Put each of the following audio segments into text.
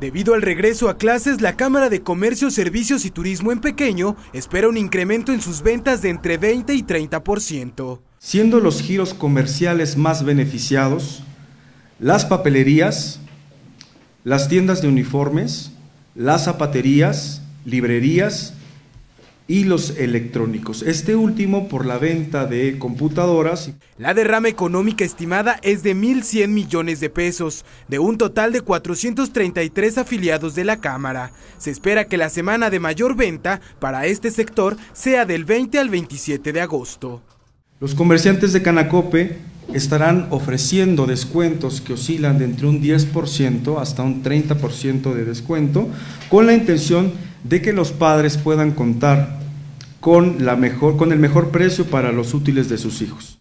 Debido al regreso a clases, la Cámara de Comercio, Servicios y Turismo en Pequeño espera un incremento en sus ventas de entre 20 y 30%. Siendo los giros comerciales más beneficiados, las papelerías, las tiendas de uniformes, las zapaterías, librerías y los electrónicos. Este último por la venta de computadoras. La derrama económica estimada es de 1.100 millones de pesos, de un total de 433 afiliados de la Cámara. Se espera que la semana de mayor venta para este sector sea del 20 al 27 de agosto. Los comerciantes de Canacope estarán ofreciendo descuentos que oscilan de entre un 10% hasta un 30% de descuento, con la intención de que los padres puedan contar con, la mejor, con el mejor precio para los útiles de sus hijos.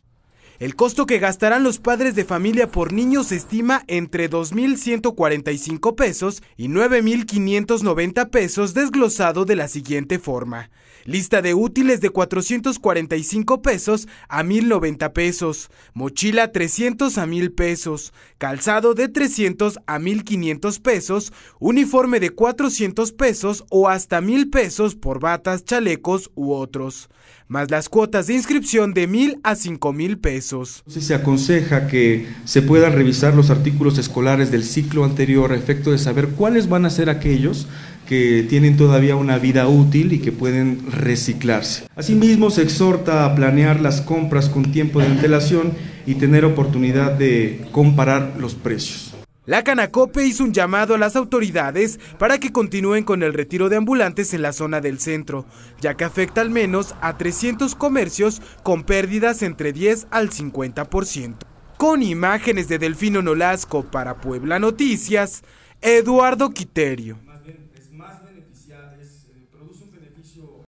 El costo que gastarán los padres de familia por niño se estima entre 2.145 pesos y 9.590 pesos desglosado de la siguiente forma. Lista de útiles de 445 pesos a 1090 pesos, mochila 300 a 1000 pesos, calzado de 300 a 1500 pesos, uniforme de 400 pesos o hasta 1000 pesos por batas, chalecos u otros, más las cuotas de inscripción de 1000 a 5000 pesos. Se aconseja que se puedan revisar los artículos escolares del ciclo anterior a efecto de saber cuáles van a ser aquellos que tienen todavía una vida útil y que pueden reciclarse. Asimismo, se exhorta a planear las compras con tiempo de antelación y tener oportunidad de comparar los precios. La Canacope hizo un llamado a las autoridades para que continúen con el retiro de ambulantes en la zona del centro, ya que afecta al menos a 300 comercios con pérdidas entre 10 al 50%. Con imágenes de Delfino Nolasco para Puebla Noticias, Eduardo Quiterio.